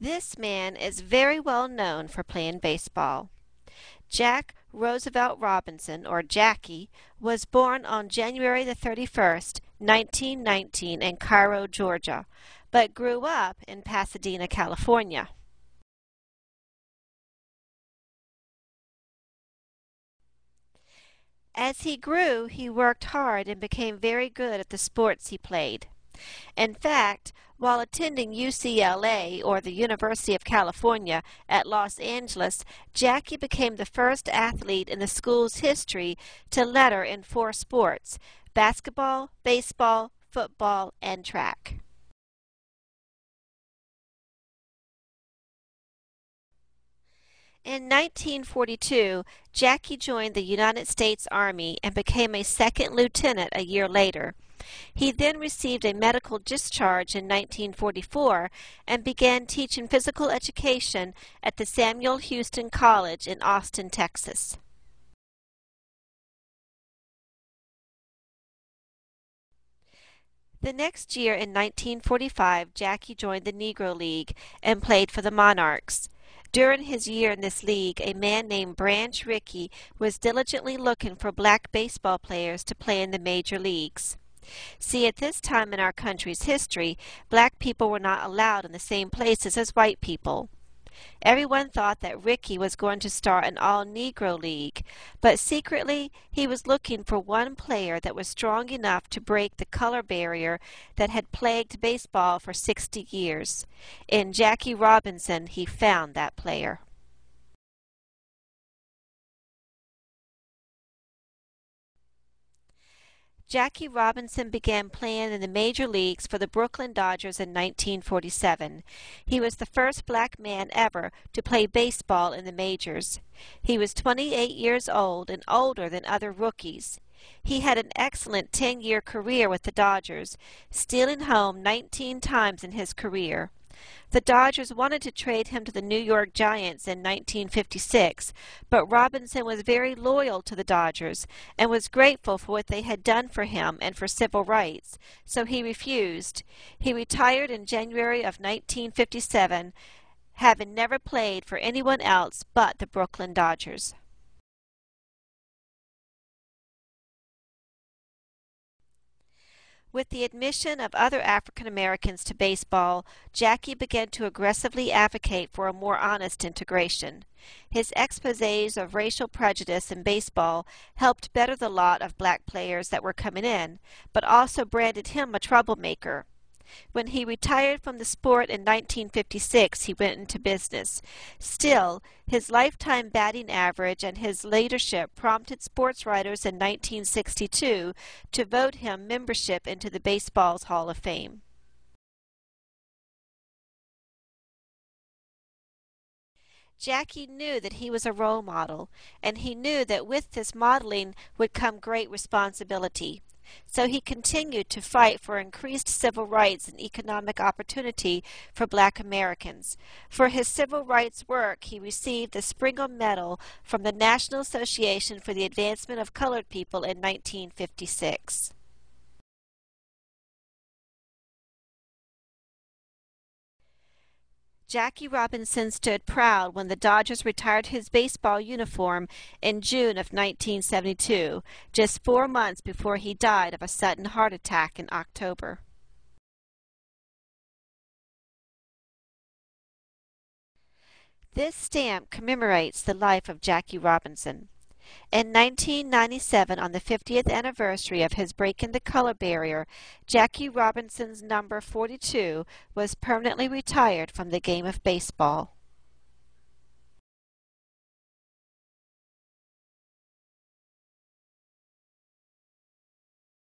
This man is very well known for playing baseball. Jack Roosevelt Robinson, or Jackie, was born on January the 31st, 1919 in Cairo, Georgia, but grew up in Pasadena, California. As he grew, he worked hard and became very good at the sports he played. In fact, while attending UCLA, or the University of California, at Los Angeles, Jackie became the first athlete in the school's history to letter in four sports basketball, baseball, football, and track. In 1942, Jackie joined the United States Army and became a second lieutenant a year later. He then received a medical discharge in 1944 and began teaching physical education at the Samuel Houston College in Austin, Texas. The next year in 1945, Jackie joined the Negro League and played for the Monarchs. During his year in this league, a man named Branch Rickey was diligently looking for black baseball players to play in the major leagues. See, at this time in our country's history, black people were not allowed in the same places as white people. Everyone thought that Rickey was going to start an all-Negro league, but secretly he was looking for one player that was strong enough to break the color barrier that had plagued baseball for 60 years. In Jackie Robinson, he found that player. Jackie Robinson began playing in the major leagues for the Brooklyn Dodgers in 1947. He was the first black man ever to play baseball in the majors. He was 28 years old and older than other rookies. He had an excellent 10-year career with the Dodgers, stealing home 19 times in his career. The Dodgers wanted to trade him to the New York Giants in 1956, but Robinson was very loyal to the Dodgers and was grateful for what they had done for him and for civil rights, so he refused. He retired in January of 1957, having never played for anyone else but the Brooklyn Dodgers. With the admission of other African Americans to baseball, Jackie began to aggressively advocate for a more honest integration. His exposés of racial prejudice in baseball helped better the lot of black players that were coming in, but also branded him a troublemaker. When he retired from the sport in 1956, he went into business. Still, his lifetime batting average and his leadership prompted sports writers in 1962 to vote him membership into the baseball's Hall of Fame. Jackie knew that he was a role model, and he knew that with this modeling would come great responsibility. So he continued to fight for increased civil rights and economic opportunity for black Americans. For his civil rights work, he received the Spingarn Medal from the National Association for the Advancement of Colored People in 1956. Jackie Robinson stood proud when the Dodgers retired his baseball uniform in June of 1972, just four months before he died of a sudden heart attack in October. This stamp commemorates the life of Jackie Robinson. In 1997, on the 50th anniversary of his breaking the color barrier, Jackie Robinson's number 42 was permanently retired from the game of baseball.